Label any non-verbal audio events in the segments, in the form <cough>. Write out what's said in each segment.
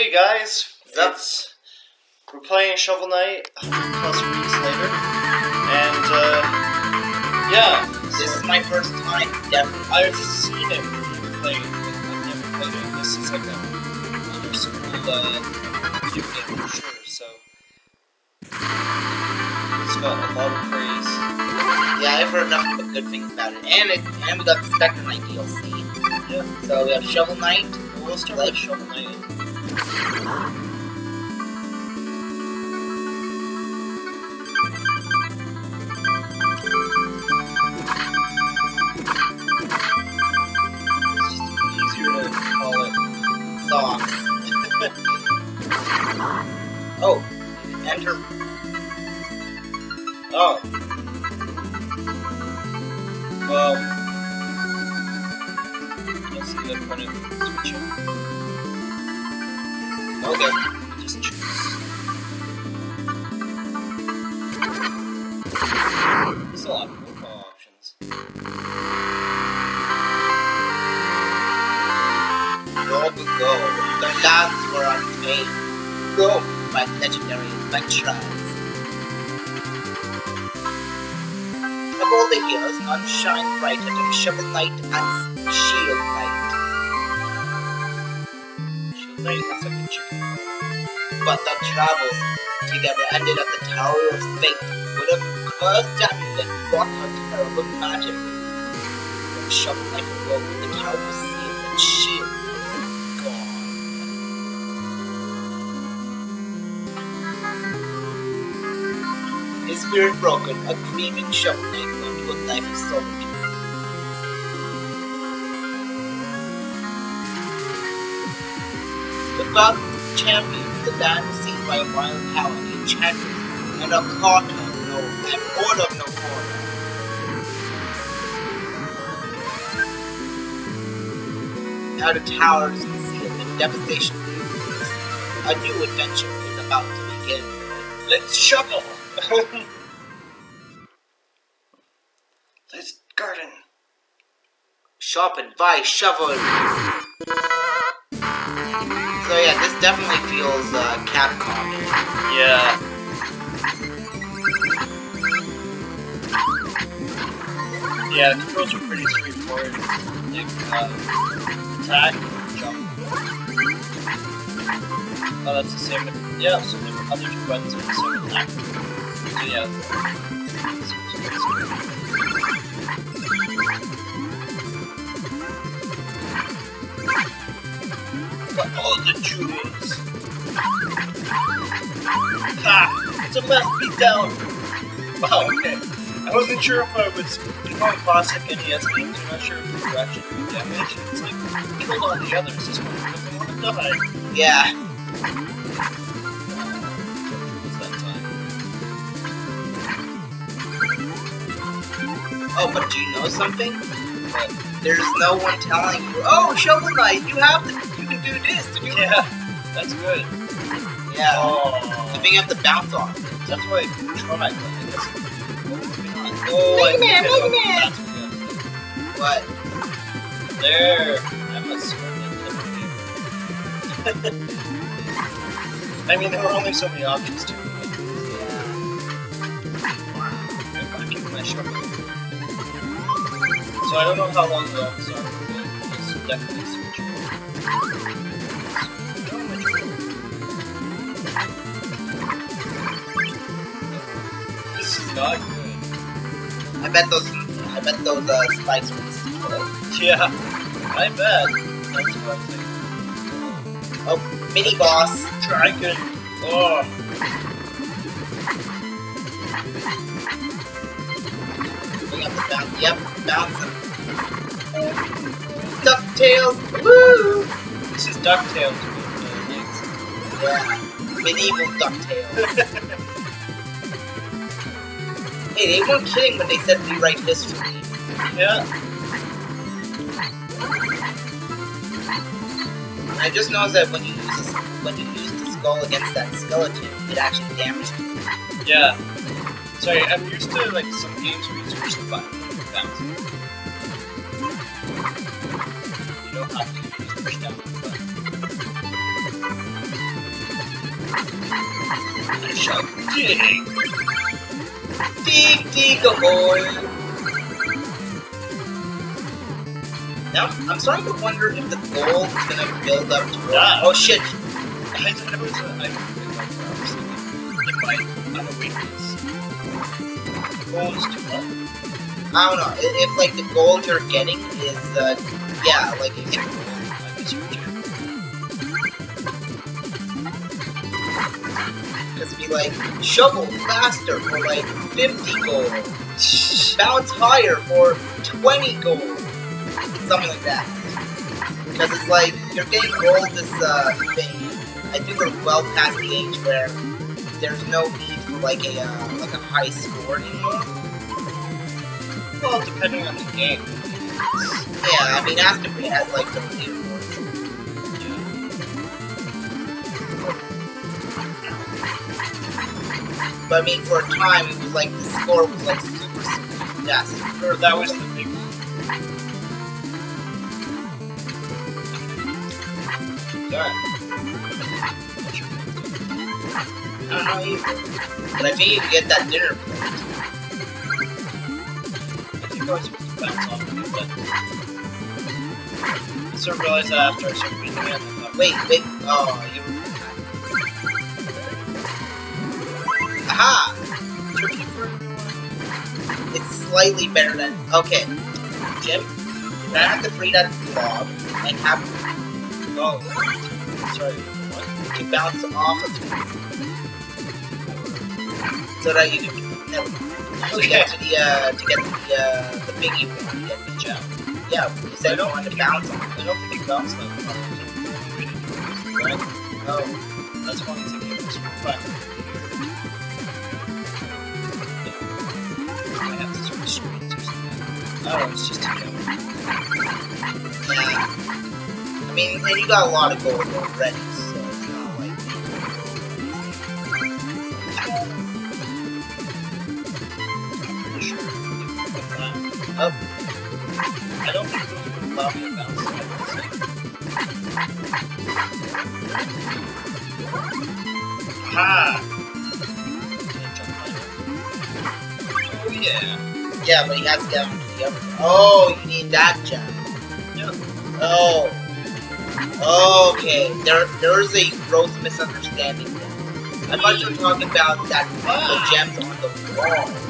Hey guys, that's we're playing Shovel Knight plus weeks later, and uh, yeah, This is my first time, definitely. I've seen it play. I've never played it. This is like a another school uh, video game for sure. So it's got a lot of praise. Yeah, I've heard nothing but good things about it. And it, and we got the Spectre Knight DLC. Yeah, So we have Shovel Knight. we'll start with Shovel Knight. Oh. Oh. Well. I don't see the point of switching. Okay. Just. There's a lot of profile options. Go, go, go. The lands were unpaid. Go, by legendary adventurers. Of all the heroes, none shine brighter than Shovel Knight and Shield Knight. Chicken. But their travels together ended at the Tower of Fate, where a cursed amulet brought her terrible magic. When Shovel Knight awoke, the tower was sealed and Shield gone. His spirit broken, a grieving Shovel went to a life of solitude. The Falcon's champion, the land was seized by a wild power, the enchantress, and a quarter no, and order of no quarter. Now the tower is concealed and devastation. A new adventure is about to begin. Let's shovel! <laughs> Let's garden. Shop and buy shovel. Yeah, this definitely feels uh, Capcom. Yeah. Yeah, the controls are pretty straightforward. Like, uh, attack, jump. Oh, that's the same. Yeah, so the other two buttons are the same attack. So yeah. Got all the jewels. Ha! It's a must be down! Wow, okay. I wasn't sure if I was doing classic NES games, I'm not sure if were actually doing damage. It's like, killed all the others, this one doesn't want to die. Yeah. Oh, but do you know something? There's no one telling you, oh, Shovel Knight, you have to, can do this to do yeah, that's good. Yeah. Oh, I think you have to bounce off that's why I tried, but I guess. Oh, I Mega Man, think I know Mega Man. that's what you have to do. What? There! I'm a. I mean, there were only so many options to it. If I keep my shovel. So I don't know how long the ops are, but it's definitely. This is not good. I bet those, I bet those uh, spikes will destroy. Yeah, I bet. That's what I'm thinking. Oh, mini boss. Dragon. Oh. We have to bounce. Yep, bouncing. Ducktales. Woo! This is DuckTales with uh. Yeah. Medieval Ducktales. <laughs> hey, they weren't kidding when they said rewrite history. Yeah. I just noticed that when you use this, when you use the skull against that skeleton, it actually damaged you. Yeah. Sorry, I'm used to like some games where you push the button shall Dig. dig, dig a. Now, I'm starting to wonder if the gold is gonna build up to. Yeah. Oh shit! I it was a, I. I don't know. If like the gold you're getting is, uh, yeah, like you can. Because be like, shovel faster for like 50 gold. Bounce higher for 20 gold. Something like that. Because it's like, you're getting all this uh, thing. I think we're well past the age where there's no need for like a uh, like a high score anymore. Well, depending on the game. Yeah, I mean after we had like the leaderboards. But I mean for a time it was like the score was like super super yeah, super Or that was the big Alright. I don't know either. But I think you can get that dinner plate. I sort of realized that after I started beating it, thought, Wait, wait. Oh, you. Aha! It's slightly better than. Okay, Jim. You're have to free that blob and have Oh, sorry, what? to bounce off of it. So that you can. To get to the uh, to get the uh, the biggie one, get the gem. Yeah, you said you wanted to bounce. I don't think it bounced that far. Right? Oh, That's it's a game. It's fine. I have to switch screens or something. Oh, it's just a game. yeah. I mean, and you got a lot of gold already, Oh, I don't think those would allow me to bounce. Ha! Oh yeah. yeah, but he has to get onto the other. Oh, you need that gem. Yep. Oh. Okay. There, there's a gross misunderstanding there. I thought you were talking about that the gems on the wall.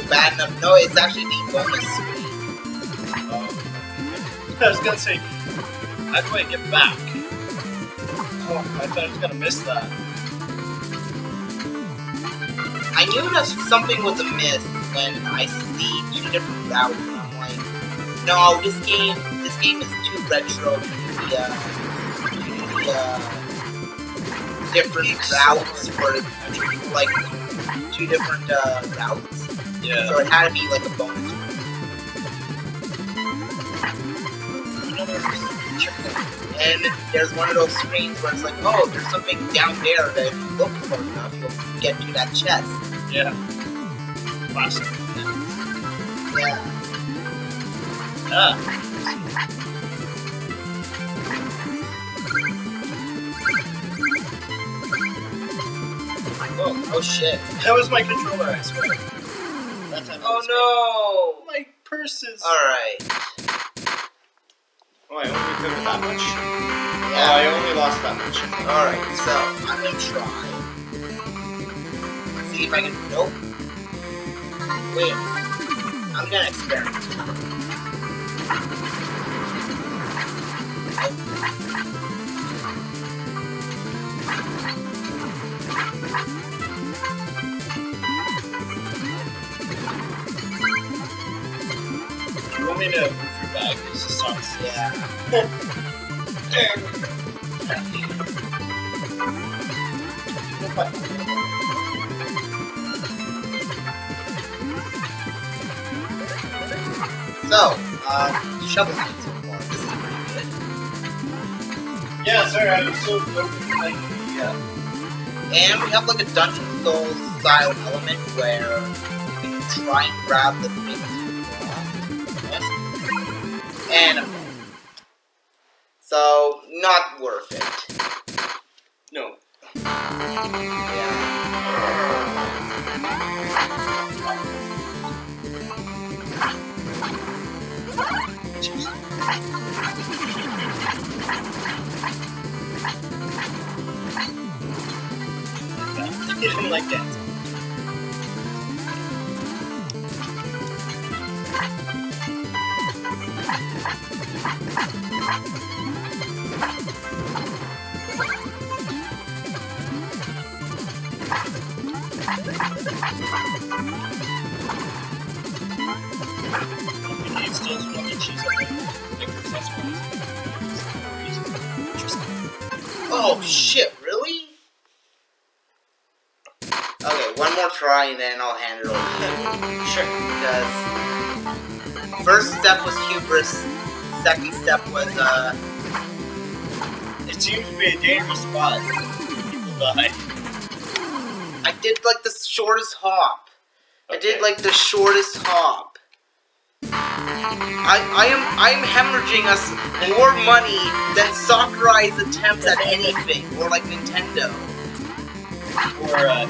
the harder to so Are you bad enough? No, it's actually the bonus screen. um, I was gonna say, how do I get back? Oh, I thought I was gonna miss that. I knew that something was amiss when I see two different routes I'm like, no, this game, this game is too retro to be, uh, to be, uh, different routes for, like, two different, uh, routes. Yeah. So it had to be like a bonus. And there's one of those screens where it's like, oh, there's something down there that if you look for enough, you'll get to that chest. Yeah. Classic. Yeah. Ah. Oh, oh shit. That was my controller, I swear. That time Oh no! My purses. no! Alright. Oh, I only recovered that much? Oh, I only lost that much. Alright, so I'm gonna try. See if I can. Nope. Wait. I'm gonna experiment. You want me to move your bag? This sucks. Yeah. So, uh, Shovel Knight so far. This is pretty good. Yeah, sorry, I was so like yeah. And we have like a Dungeon Souls style element where you can try and grab the things you And so not worth it. No. Yeah. <laughs> Like that. Oh shit, really? Okay, one more try and then I'll hand it over. <laughs> Sure. Because first step was hubris, second step was uh It seems to be a dangerous spot. People die. I did like the shortest hop. I did like the shortest hop. I I am I'm hemorrhaging us more money than Sakurai's attempts at anything, or like Nintendo. Or uh,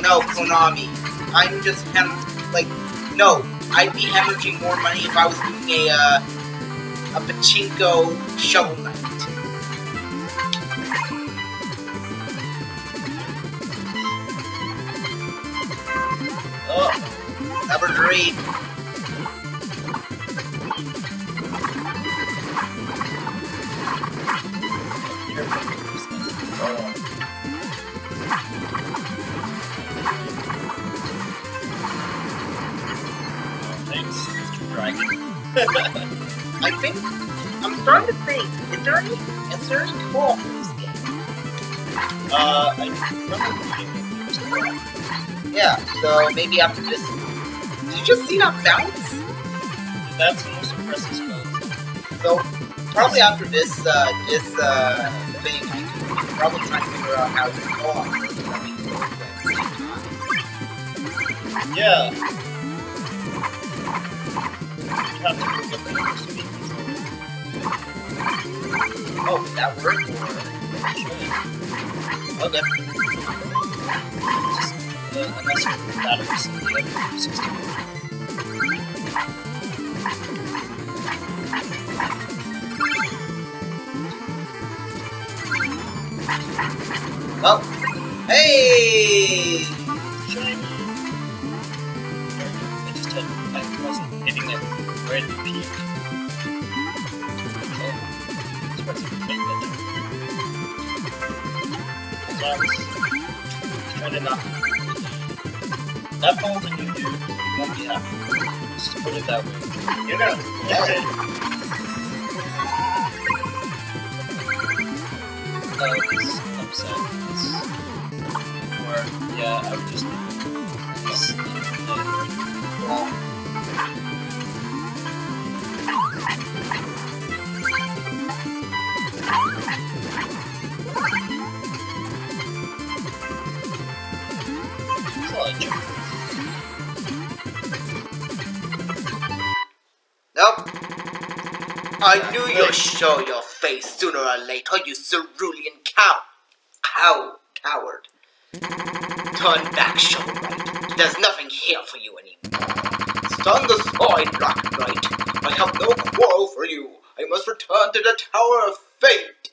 No, Konami. I'm just hem like no. I'd be hemorrhaging more money if I was doing a uh, a pachinko shovel knight. oh, Number three. oh. <laughs> I think I'm starting to think. Is there any is there any co-op in this game? uh, I remember reading it was correct. Yeah. So maybe after this. Did you just see that bounce? That's the most impressive spell. So probably after this uh, this uh, thing, I can probably try to figure out how to co-op. with running both at the same time. Yeah. Oh, that work? Should. Okay. Just. Hey! Shiny. I just had, I wasn't hitting it the peak. Oh, to make that falls and you do, won't be happy. Put it that way. You know, Yeah. I was upset. It's, yeah, I would just. just. Nope. I knew you'd show your face sooner or later, you cerulean cow. Cow. Coward. Turn back, Shovel Knight. There's nothing here for you anymore. Stand aside, Black Knight. I have no quarrel for you. I must return to the Tower of Fate.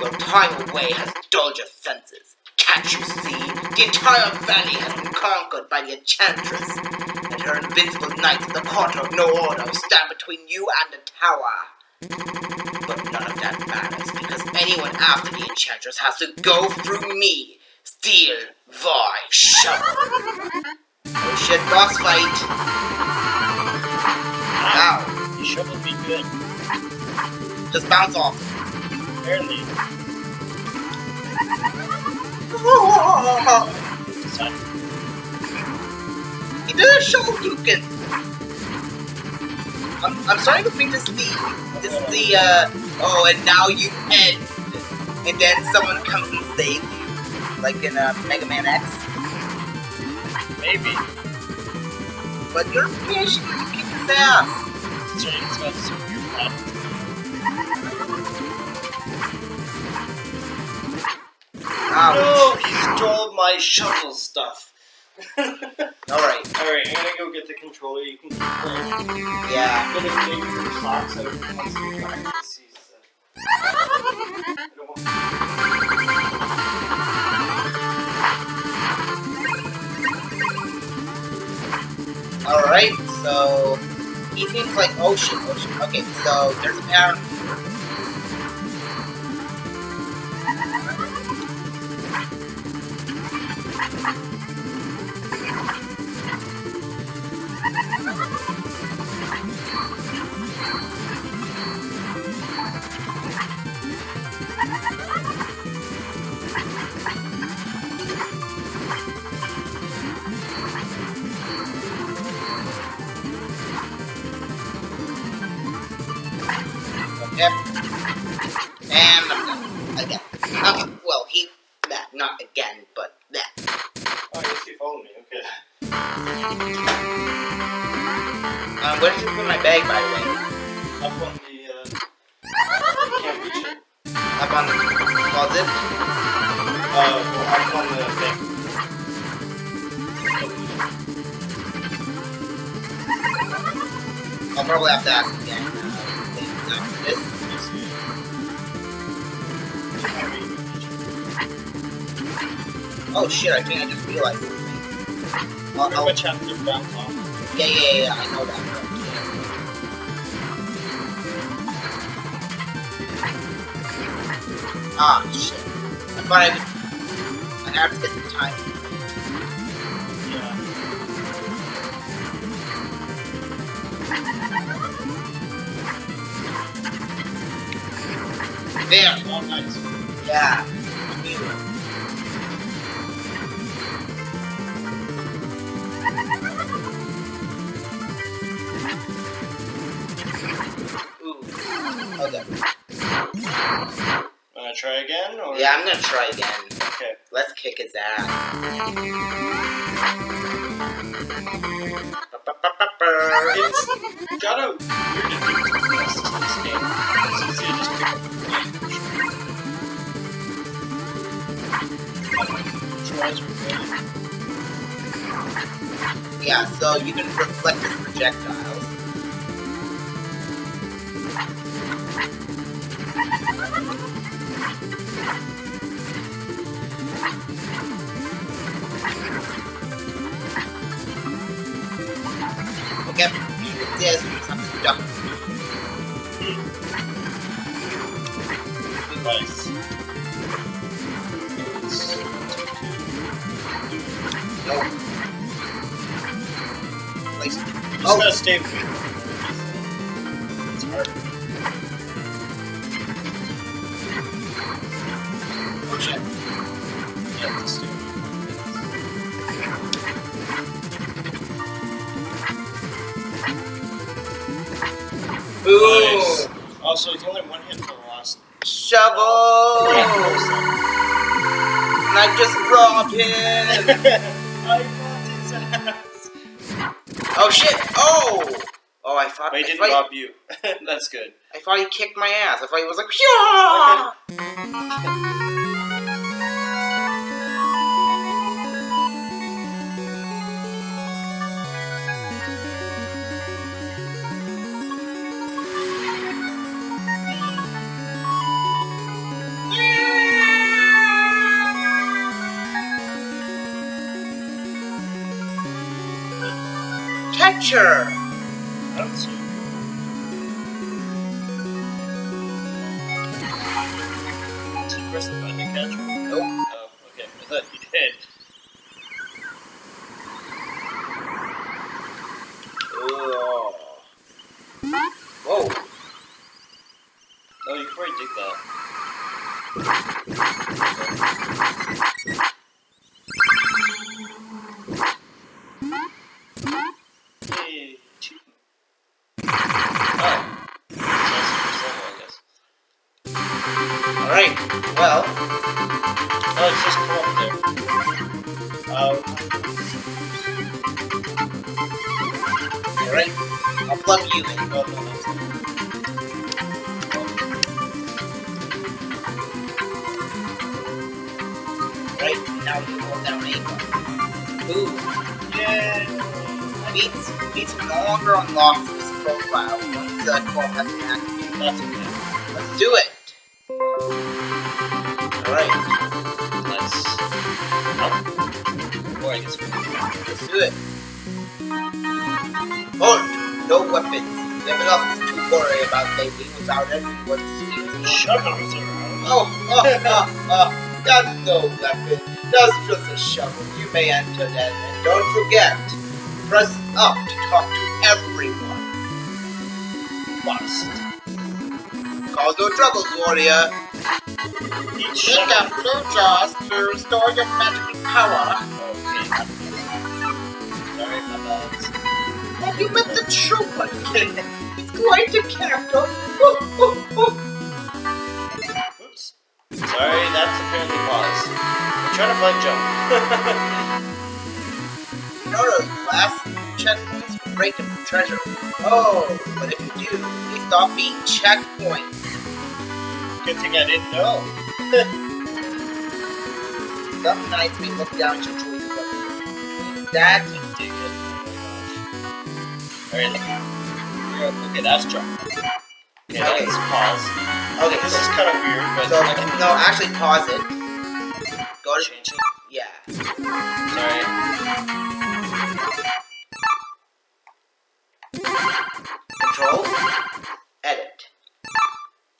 Your time away has dulled your senses. Can't you see? The entire valley has been conquered by the Enchantress, and her invincible knights of the Quarter of No Order stand between you and the tower. But none of that matters, because anyone after the Enchantress has to go through me. Steel Void Shovel. Oh shit, boss fight. Ow. You shoveled me good. Just bounce off. Apparently. He did a Shoryuken! I'm, I'm starting to think this is the, this is the, uh, oh, and now you end. And then someone comes and saves you. Like in, uh, Mega Man X. Maybe. But you're fish, you kick his ass. Sorry, Ouch. No, he stole my shuttle stuff. <laughs> Alright, Alright, I'm gonna go get the controller. You can keep playing. yeah. I'm gonna take your socks out once you practice these. uh, I don't want- Alright, so he thinks like ocean, ocean. Okay, so there's a pattern. And I'm done. Again. Okay, well, he. That. Not again, but that. Oh, I guess you followed me. Okay. Um, where did you put my bag, by the way? Up on the. Uh, can't reach it. Up on the closet? Uh, well, up on the thing. I'll probably have to ask again. Uh, Oh shit, I think I just realized something. I'll, I'll, Which chapter top? yeah, yeah, yeah, I know that. Ah, shit. I thought I would... I have to get the time. Yeah. There! Oh, nice. Yeah. Try again? Or? Yeah, I'm gonna try again. Okay. Let's kick his ass. It's got a weird this game. It's easy to just pick up the Controls are good. Yeah, so you can reflect his projectiles. Okay, there's some stuff. Nice. No. Just Oh. gotta stay with. Also, it's only one hit for the last. Shovel! And I just robbed him! <laughs> I want his ass. Oh shit! Oh! Oh, I thought But he I didn't rob you. <laughs> That's good. I thought he kicked my ass. I thought he was like, Phew! <laughs> Catcher! I don't see. Did you press the button to catch? Nope. Oh, okay. I thought you did. Oh. Whoa. Oh, you can probably dig that. Oh, oh, oh, oh. That's no weapon. That's just a shovel. You may enter then. And don't forget, press up to talk to everyone. Bust. Cause no troubles, warrior. Pick shovel. up blue jars to restore your magical power. Sorry, my bad. Have you met the Troupple King? He's <laughs> quite a character. Apparently pause. I'm trying to find jump. <laughs> You know those last checkpoints for breaking the treasure? Oh, but if you do, they stop being checkpoints. Good thing I didn't know. <laughs> Some nights we look down at your choices of that Dig it. Oh my gosh. Alright, look. okay, that's jump. Okay, that's pause. Okay, This is kind of weird, but so I can no, actually pause it. Go to change it. yeah. Sorry. Control. Edit.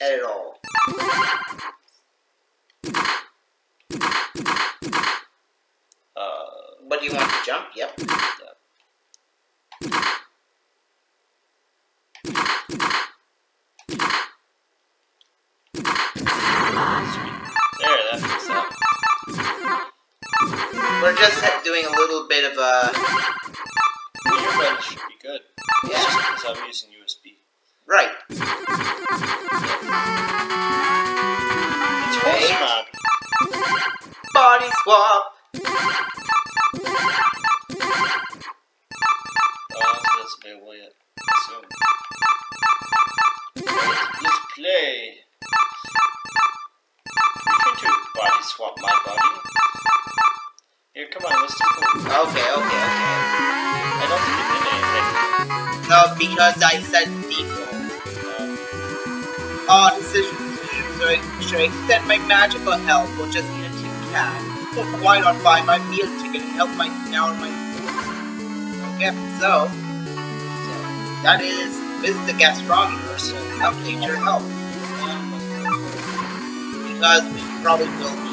Edit all. Uh, What do you want to jump? Yep. Bit of a The earbud should be good. It's yeah. just because I'm using USB. Right. It's Hey. Body swap. Oh, so that's available yet. Right, let's play. You can to body swap my body. Here, come on, let's do it. Okay, okay, okay. I don't think it did anything. No, because I said default. Um, Oh, decision. Should I, extend my magical help or just eat a Kit Kat? Why not buy my meal ticket and help my down my Okay, so, so that is the gastronomy person and update your health. Because we probably will need to upgrade our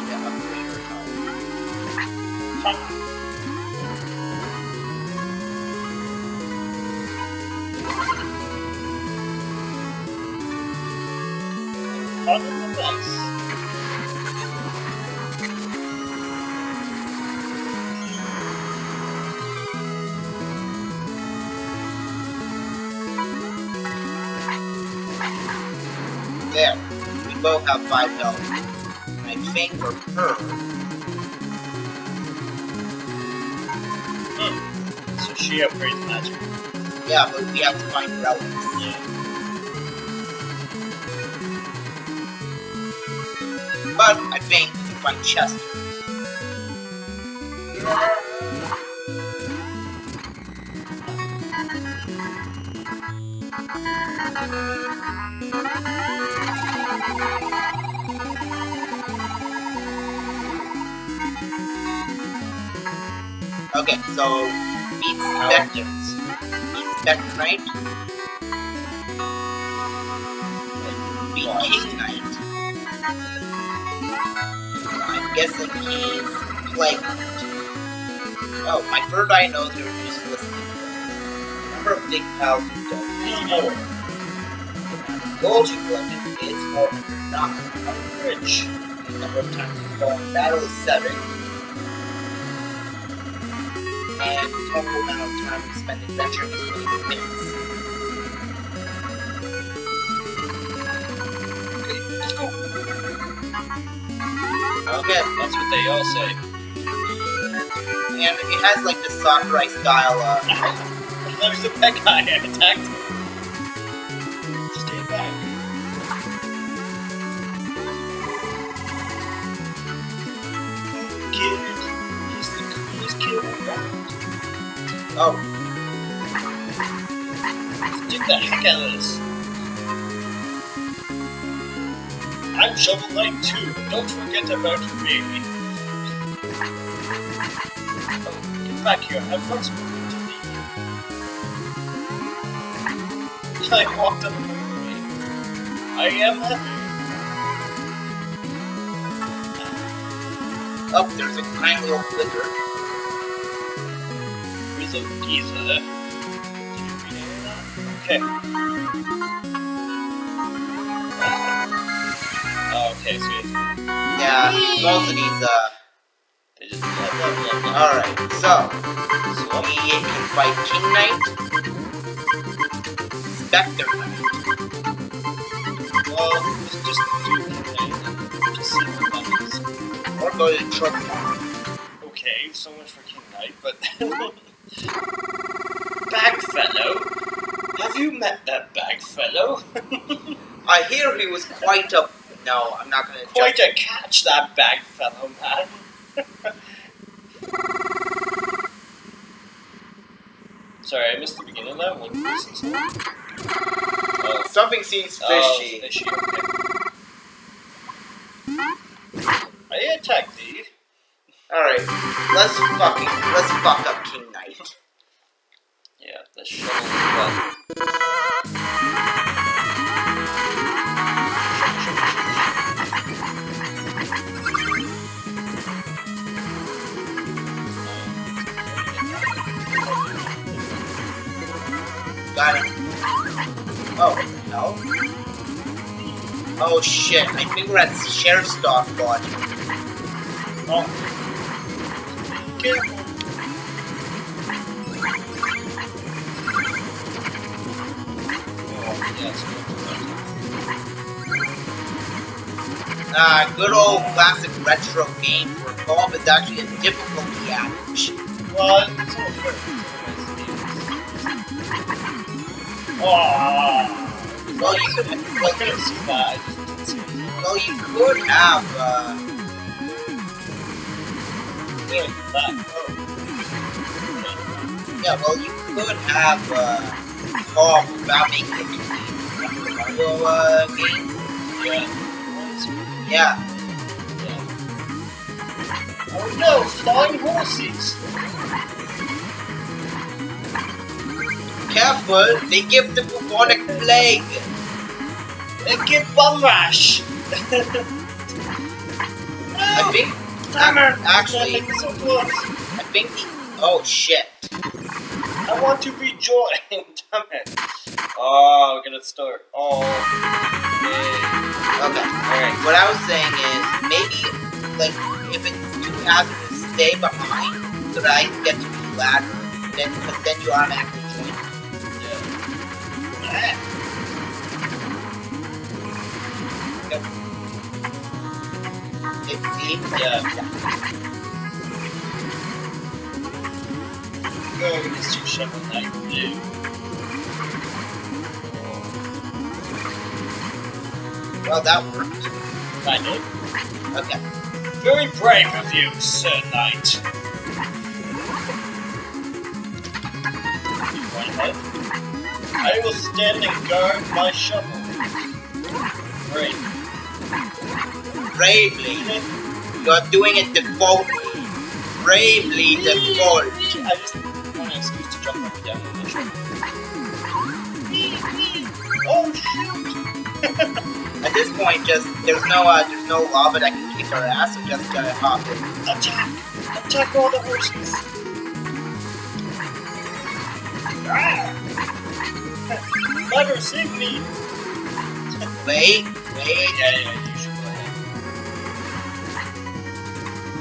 There, we both have five dollars. I think for her, she upgrades magic. yeah, but we have to find relics. Yeah. But I think we can find Chester. Okay, so beats Spectre. Beats Spectre Knight. Beat King Knight. I'm guessing he's Knight. Oh, my third eye knows were just listening. Number of big pals who don't Four. Gold you collected is 400, not average. The number of times you fall in battle is 7. And total amount of time we spend adventuring is 20 minutes. Okay, let's go. Okay, That's what they all say. and it has like the Sakurai style, uh, There's the pet guy attacked. Oh, Get the heck out of this. I'm Shovel Knight too. Don't forget about me. Oh, get back here. I've got something to leave. <laughs> I walked up the way. I am happy. up oh, there's a tiny little flicker. Where's a Giza? Did you read any of that? Okay. Oh, okay, so Yeah, most of these, uh, they just blah blah blah blah. alright, so, So, we can fight King Knight, Spectre Knight, well, let's just do and just see what that is. or go to Truck Okay, so much for King Knight, but <laughs> <laughs> Bag Fellow? Have you met that Bag Fellow? <laughs> I hear he was quite a, no, I'm not gonna Quite just, a catch, that Bag Fellow, man. <laughs> Sorry, I missed the beginning of that one. What? Oh, something seems oh, fishy. fishy. Okay. I attacked thee. Alright, let's fucking, let's fuck up King Well. Got it. Oh, no. Oh shit, I think we're at Sheriff's Dock Lodge. Oh. Careful. Uh, good old classic retro game where co-op is actually a difficulty average. Well, it's all fair. Oh, Well, you could, well, have seen that. I just didn't see it. well, you could have, uh, Really. Oh. yeah, well, you could have, uh, co-op without making it Mario, uh, game. Yeah. Yeah. Oh no, flying horses! Careful, they give the bubonic plague. They give bum rash! I think, it! actually, so! I think oh shit. I want to be joined! <laughs> Oh, we're gonna start. Oh. Yay. Okay, alright. What I was saying is maybe like if it's too hazardous, stay behind so that I can get to the ladder. Then, because then you automatically join. Yeah. It's see? Yeah. Go, Mr. Shovel Knight, do. Well, that worked. Kind of. Okay. Very brave of you, Sir Knight. I will stand and guard my shovel. Great. Bravely. You're doing it defaultly. Bravely default. This point, just there's no uh, there's no lava that can kick our ass, so just gotta hop it. Attack! Attack all the horses! Ah! Lever, save me! Wait, wait. yeah, you should go ahead.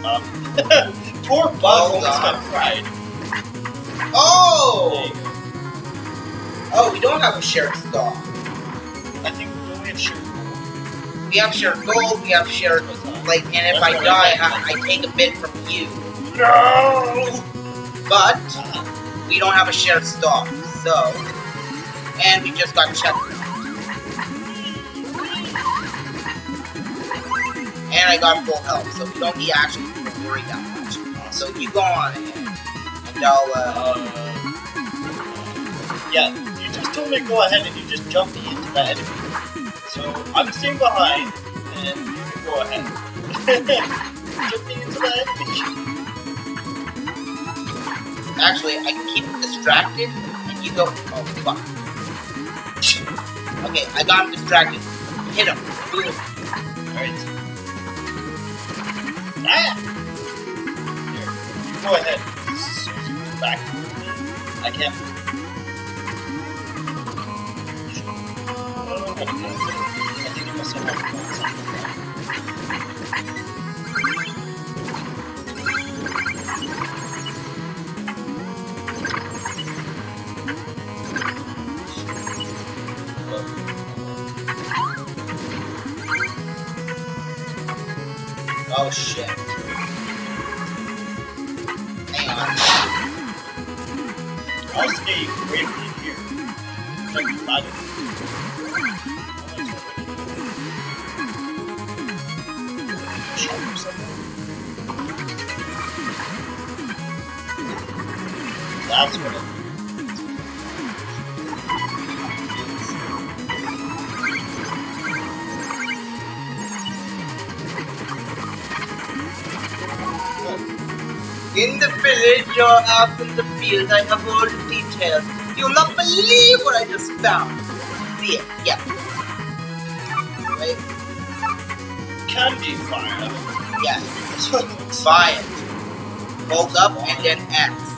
Um, <laughs> poor Bug Hold almost got fried. Oh! You. Oh, we don't have a shared star. I think We have shared gold, we have shared, like, and if I die, I, I take a bit from you. No! But, we don't have a shared stock, so... And we just got checked. And I got full health, so we don't need actually to worry that much. So you go on ahead, and I'll, uh... uh, yeah, you just told me to go ahead and you just jumped me into that enemy. I'm staying behind, and you can go ahead. Jump me into that enemy. Actually, I can keep him distracted, and you go... Oh, fuck. Okay, I got him distracted. Hit him. Boom. Alright. Ah! Here, you go ahead. Back. I can't Oh, shit. Hang on. I'll stay away from here. Like, That's what it In the village or out in the field, I have all the details. You'll not believe what I just found. See it? Yeah. Right? Candy fire. Yeah. Buy it. Hold up and then X.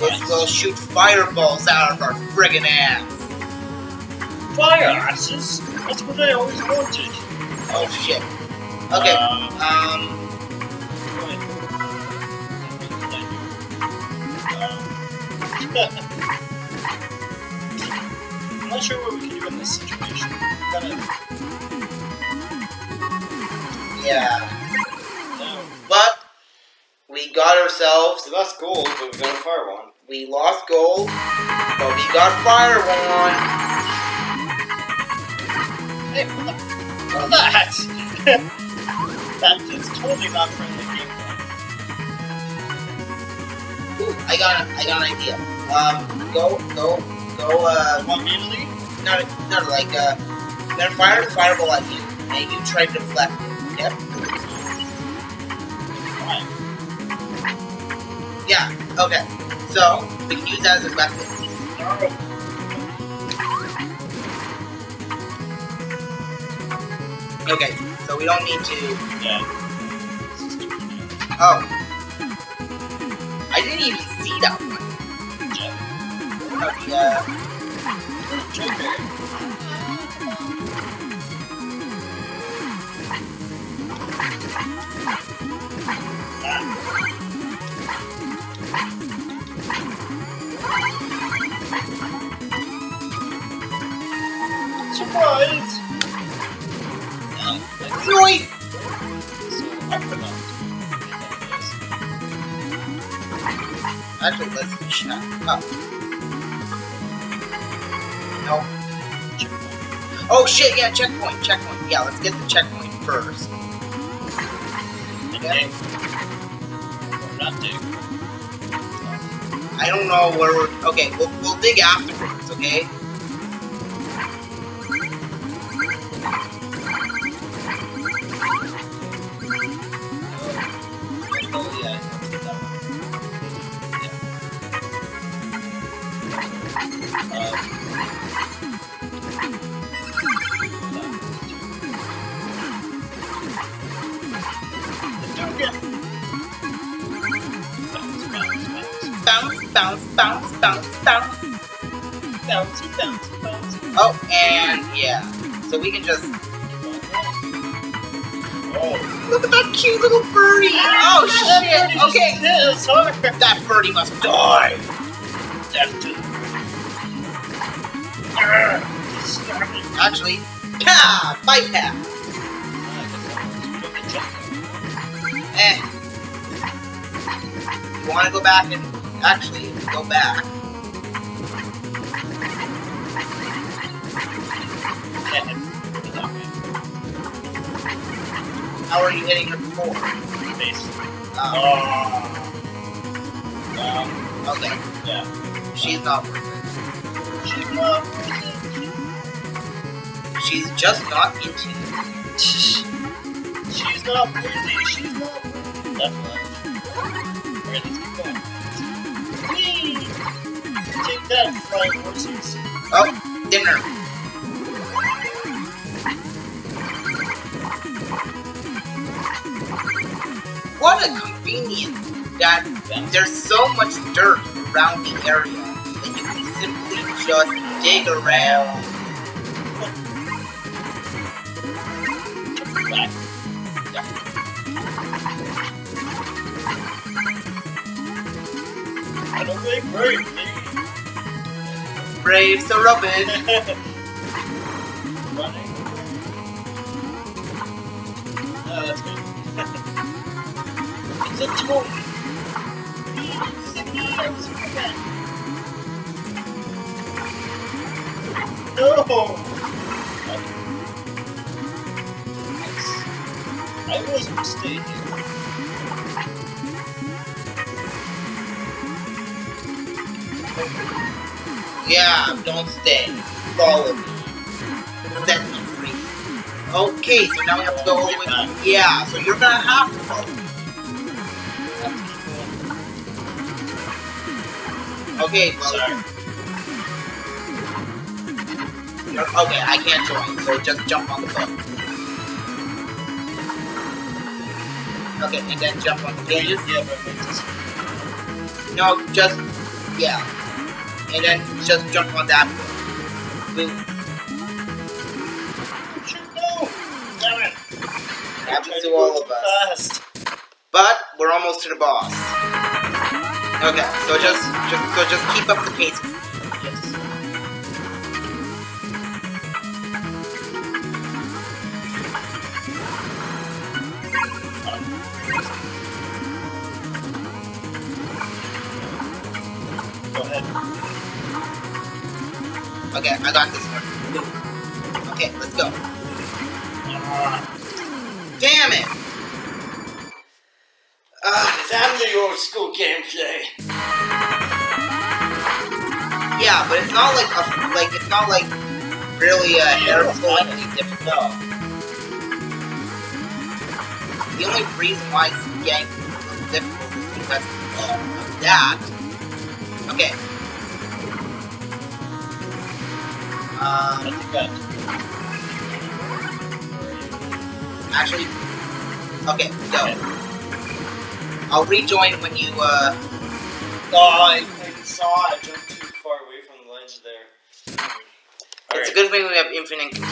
This will shoot fireballs out of our friggin' ass. Fire asses? That's what I always wanted. Oh shit. Okay. Um, Um. go ahead. I'm not sure what we can do in this situation. Kind of, Yeah. no. But we got ourselves. So that's gold, but we got a fire one. We lost gold, but we got fire one. Hey, what the? What was that? that is totally not friendly gameplay. Ooh, I got I got an idea. Um, go go go. Uh, You want me to not not like uh, gonna fire the fireball at you, and you try to deflect it. Yep. Fine. Yeah. Okay. So we can use that as a weapon. Okay. So we don't need to. Yeah. Oh. I didn't even see that one. Yeah. Okay, uh, Joker. Surprise! No, noise. Actually, let's check. Oh. No. Checkpoint. Oh shit! Yeah, checkpoint. Checkpoint. Yeah, let's get the checkpoint first. And Yeah. dig. Or not dig. I don't know where we're. Okay, we'll, we'll dig afterwards, okay? We can just. Oh, Look at that cute little birdie! Oh shit! Okay, that birdie must die. Death. Actually, pa! Bypass! Ah, I guess I was doing the jump. Eh. You wanna go back and actually go back? Yeah. How are you hitting her before? Face. Um, Oh. Um, okay, yeah. she's not worth it. She's not. She's just not into it. She's not worthy. She's not. That's right. Alright, let's keep going. Take that, flying horses. Oh, dinner. What a convenience that there's so much dirt around the area that you can simply just dig around. I don't think brave. Brave Sir Robin. <laughs> Running. Uh, That's good. A toy. No! I wasn't stay here. Yeah, don't stay. Follow me. Set me free. Okay, so now we have to go all the way. Yeah, so you're gonna have to follow me. Okay, well, Sorry. okay, I can't join, so just jump on the boat. Okay, and then jump on the cages. Yeah, but No, just yeah, and then just jump on that boat. Boom. shoot no! Damn it! Happens to all of us. Fast. But we're almost to the boss. Okay, so just, just so just keep up the pace. Yes. Go ahead. Okay, I got this one. Okay, let's go. Ah, Damn it! Ah, Time to your school gameplay. yeah, but it's not like a, like it's not like really a hair-pulling difficult. The only reason why it's a difficult is because of that. Okay. Um, actually, okay, go. I'll rejoin when you, uh, Oh, I, I saw I jumped too far away from the ledge there. it's a good thing we have infinite continues.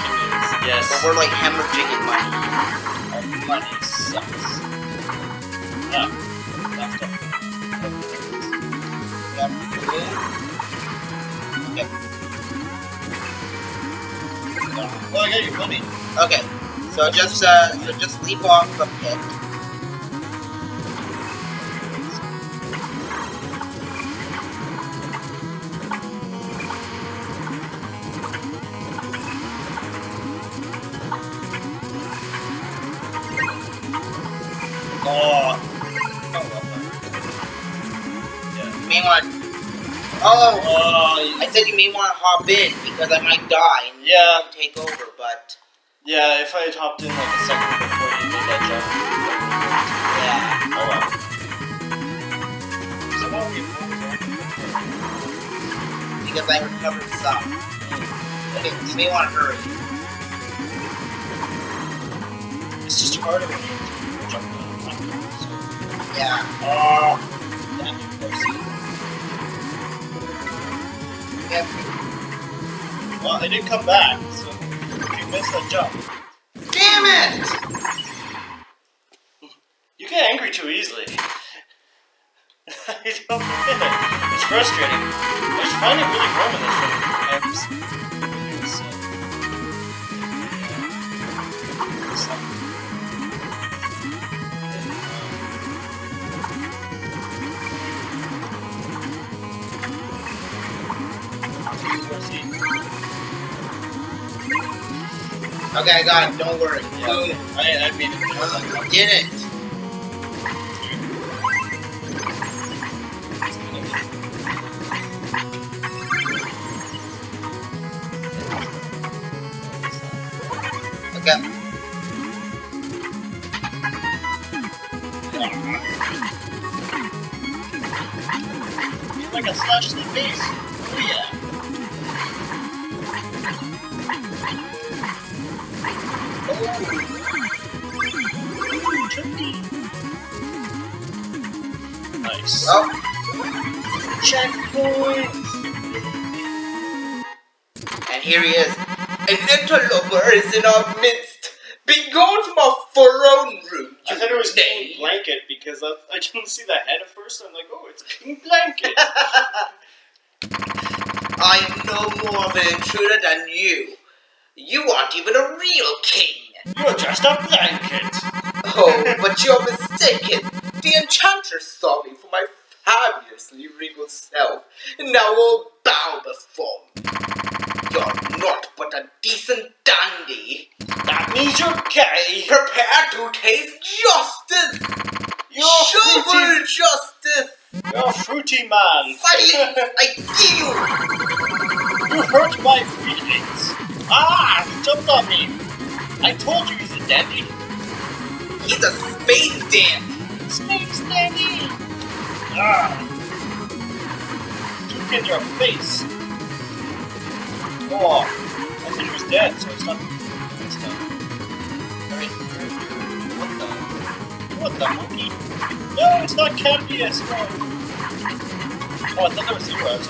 Yes. But we're like hemorrhaging in money. Our money sucks. Yeah. That's all. Yep. Okay. Oh, I got your money. Okay. So just uh so just leap off the pit. Oh Oh, I said you may want to hop in because I might die and Yeah. take over, but yeah, if I had hopped in like a second before you made that jump. yeah. Oh well. So what were you Because I recovered some. Okay, you may want to hurry. It's just harder when you jump platform. Yeah. Oh. You, Percy. Yep. Well, I did come back, so you missed that jump. Damn it! You get angry too easily. <laughs> I don't get it. It's frustrating. I just find it really warm in this room. Okay, I got it. Don't worry. Yeah, I, I it. You did it. Okay. Like a slash to the face. Oh yeah. Oh, Checkpoint. and here he is. An interloper is in our midst. Be Begone from our throne room. I thought it was pink blanket because I, I didn't see the head at first. I'm like, oh, it's a blanket. <laughs> I am no more of an intruder than you. You aren't even a real king. You're just a blanket. Oh, but you're mistaken. The enchantress saw me regal self, and now will bow before me. You're not but a decent dandy. That means you're gay. Prepare to taste justice! You're Shovel fruity. justice! You're fruity man. Silence! I kill you! You hurt my feelings. Ah, he jumped on me. I told you he's a dandy. He's a space dandy! Space dandy. Ah. Took in your face. Oh, I thought he was dead, so it's not. It's. Alright, What the? What the monkey? No, it's not Cambius. No. Oh, I thought that was you. I was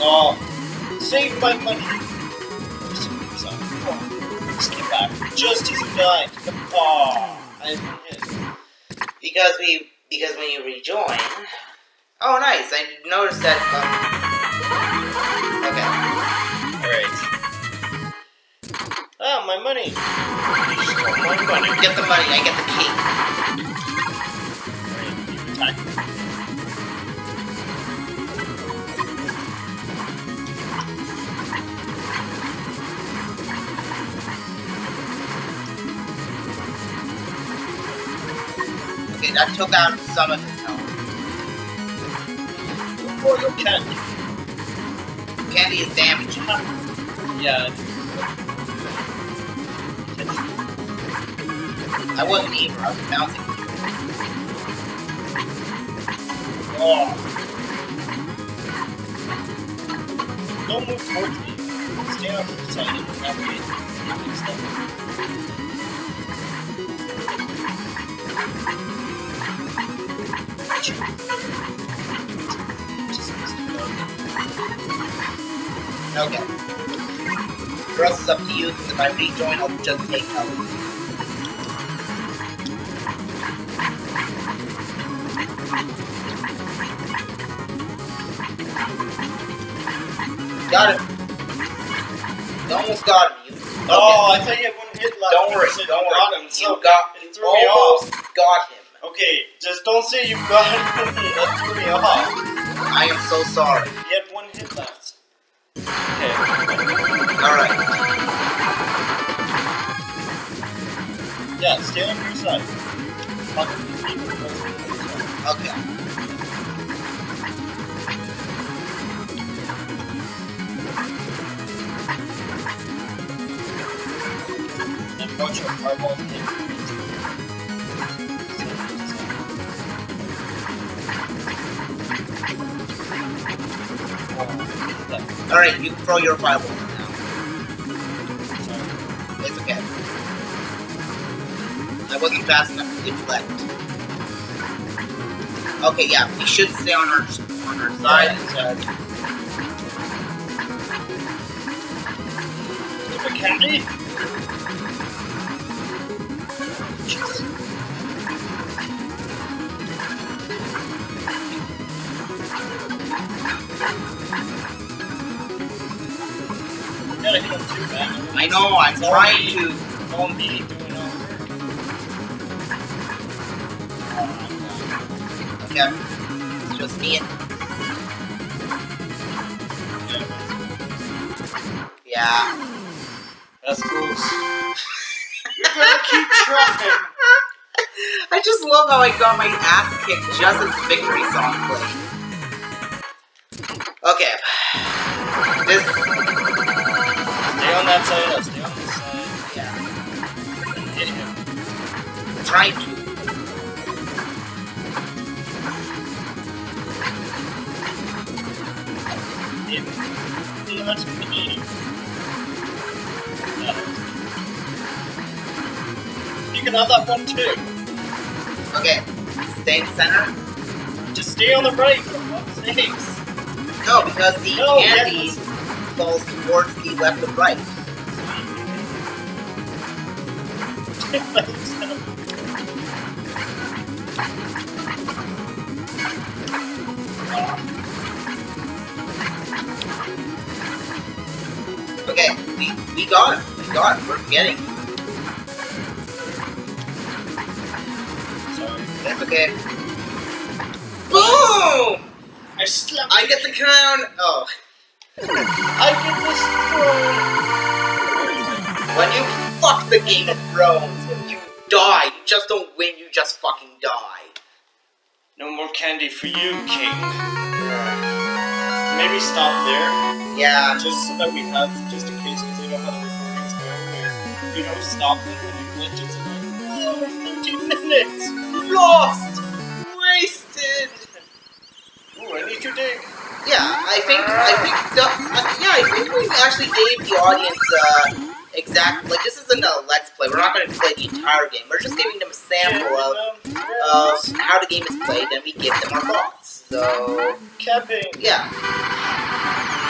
oh. Oh, save my money. Just get back. Just as you died. Oh, I hit. Because we, because when you rejoin. Oh, nice! I noticed that. Um, okay, Alright. Ah, my money. My money. get the money. I get the key. Alright, that took out some of his health. Or candy. Candy is damaged. Yeah. I wasn't evil. I was bouncing. Oh. Don't move towards me. Stay to the side. Okay. The rest is up to you, because if I rejoin, I'll just take health. Got it. You almost got him. You. Oh, I thought you had one hit left. don't worry, don't worry. got him, so you got, you threw me almost off. got him. Okay, just don't say you've got that threw me off. I am so sorry. He had one hit left. Okay. Alright. Yeah, stay on your side. Okay. Watch your throw your fireball. It's okay. I wasn't fast enough to deflect. Okay, yeah, we should stay on our on our side instead. Super candy. Gotta I know, I'm trying to. Phone me doing all the work. Okay, it's just me. Yeah. That's close. You're gonna keep trying. <laughs> I just love how I got my ass kicked just as victory song played. Okay. This, on that side. On this side. yeah, Hit him. I'm trying to. Hit him. Not me. You can have that one too. Okay, stay in center. Just stay on the right, for fuck's sakes. No, because the No. Falls towards the left and right. Okay, we, we got it. We got it. We're getting it. That's okay. Boom! I I get the crown. Oh, I this throne. when you fuck the Game of Thrones, you die. You just don't win. You just fucking die. No more candy for you, King. Maybe stop there, Yeah. just so that we have, just in case, because you know how the recordings go, where, you know, stop it when it glitches and like, oh, 15 minutes! Lost. Wasted. Ooh, I need to dig. Yeah, I think I think the, uh, yeah I think we actually gave the audience uh, exact like this isn't a let's play. We're not going to play the entire game. We're just giving them a sample of of how the game is played, and we give them our thoughts. So capping. yeah,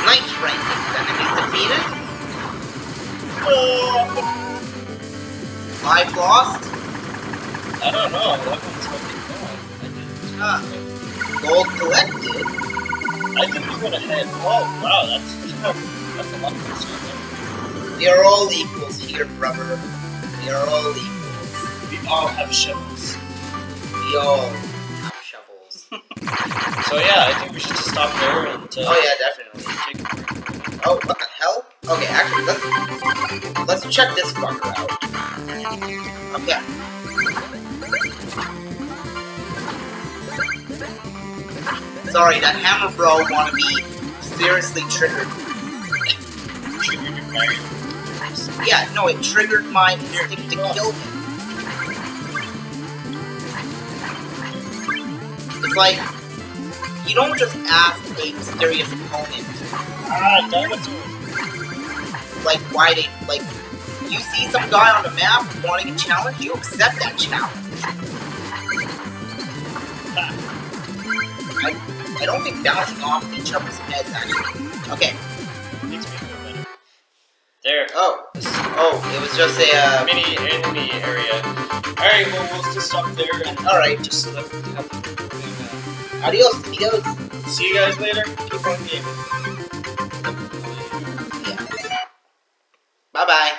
ninth ranking enemies defeated. Oh, I've lost. I don't know. That one's fucking gone. I didn't. Uh, gold collected. I think we went ahead. Oh, wow, that's <laughs> that's a lot closer. We are all equals here, brother. We are all equals. We all have shovels. We all have shovels. <laughs> So yeah, I think we should just stop there and. Uh, Oh yeah, definitely. Take a break. Oh, what the hell? Okay, actually, let's let's check this fucker out. Okay. Sorry, that hammer bro wanna be seriously triggered. Trigger your fire. Yeah, no, it triggered my instinct to kill him. It's like you don't just ask a mysterious opponent Ah, like why they like you see some guy on the map wanting a challenge, you accept that challenge. I don't think bouncing off each other's heads actually. Okay. There. Oh. Oh, it was just a uh, mini enemy area. Alright, well we'll just stop there and Alright, just so that we have to Adios, amigos. See you guys later. Keep on gaming. Yeah. Bye bye.